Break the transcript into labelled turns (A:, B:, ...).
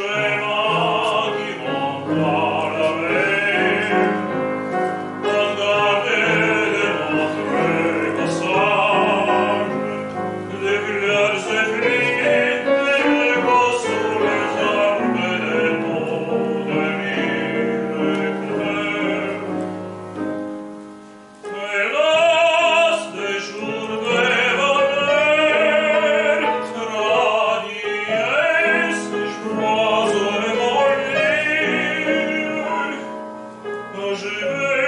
A: Schön. кто живет.